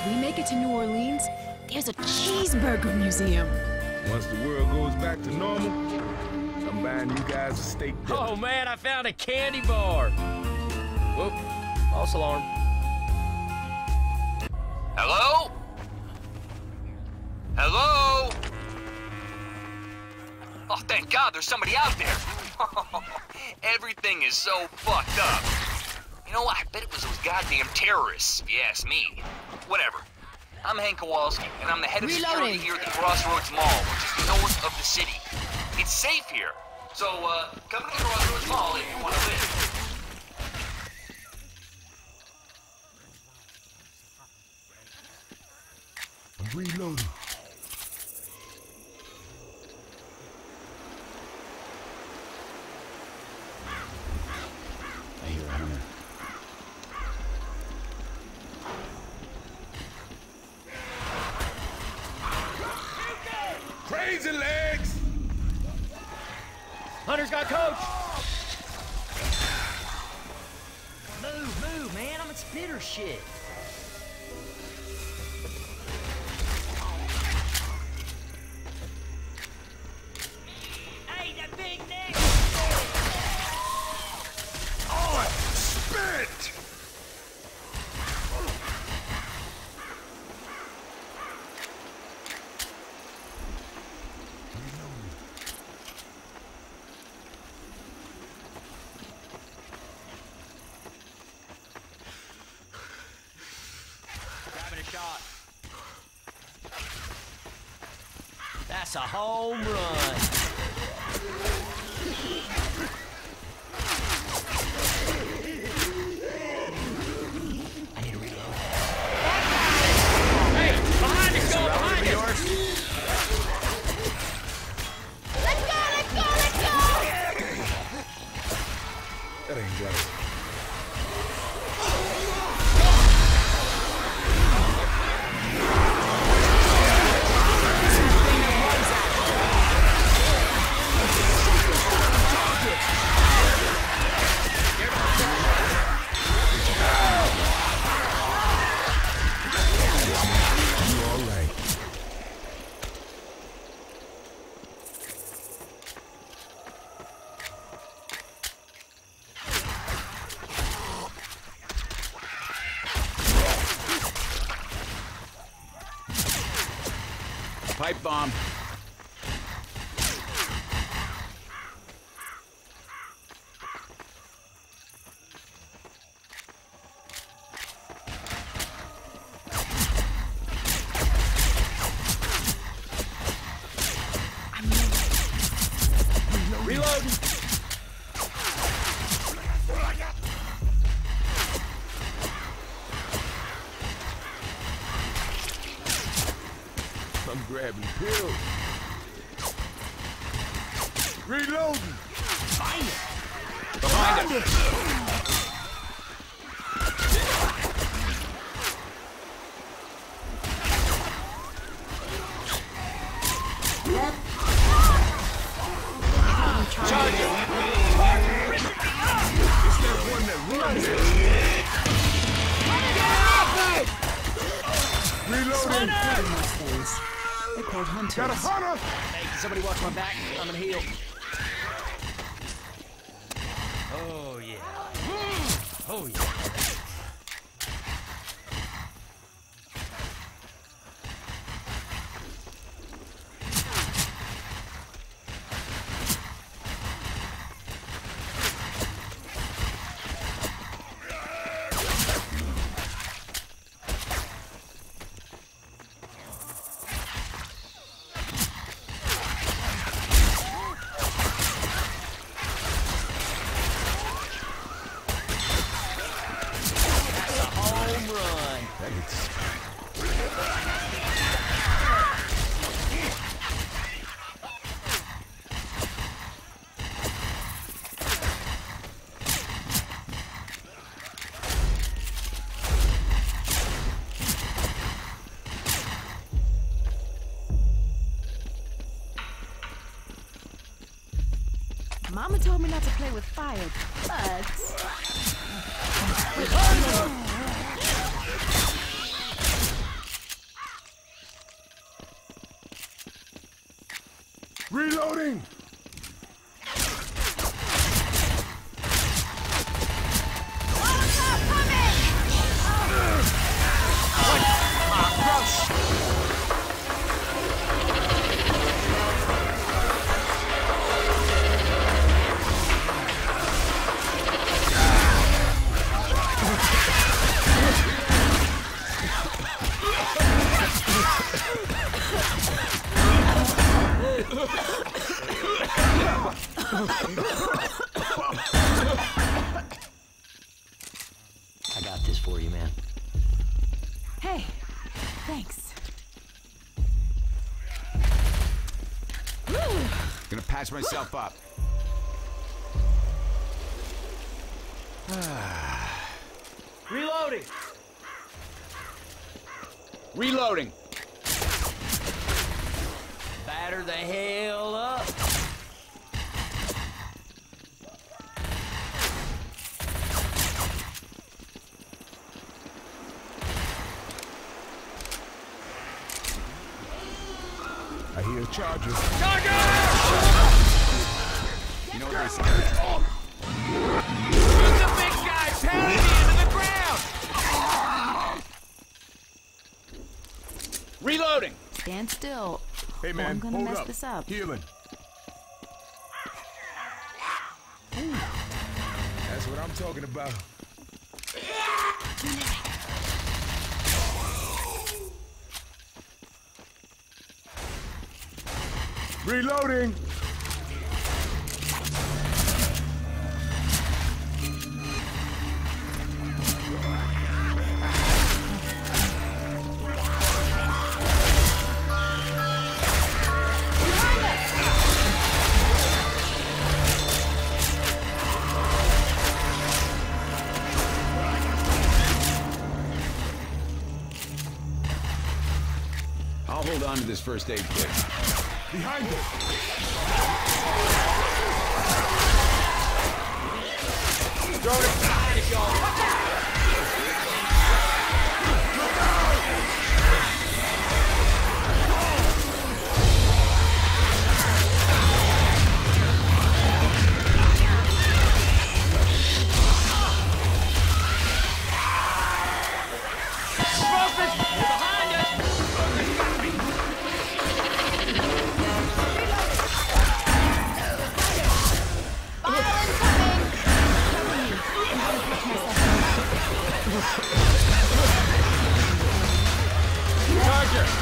Coach, we make it to New Orleans, there's a cheeseburger museum. Once the world goes back to normal, I'm buying you guys a steak dinner. Oh man, I found a candy bar. Whoop, false alarm. Hello? Hello? Oh, thank God there's somebody out there. Everything is so fucked up. You know what? I bet it was those goddamn terrorists, if you ask me. Whatever. I'm Hank Kowalski, and I'm the head of security here at the Crossroads Mall, which is north of the city. It's safe here. So, uh, come to the Crossroads Mall if you want to live. I'm reloading. Crazy legs! Hunter's got coach. Move, move, man. I'm at spitter shit. That's a home run. Pipe bomb. Grabbing pills. Reloading. Behind us. One that runs. Reloading. They're called hunters. Got a hunter. Hey, can somebody watch my back? I'm gonna heal. Oh, yeah. Oh, yeah. to play with fire, but... Reloading! I got this for you, man. Hey, thanks. Gonna patch myself up. Reloading! Reloading. Batter the hell up! I hear charges. You know what they say? The big guy pounded me into the ground! Reloading. Stand still. Hey man, I'm gonna hold mess up. this up. Healing. That's what I'm talking about. Reloading! I'll hold on to this first aid kit. Behind us! Reloading!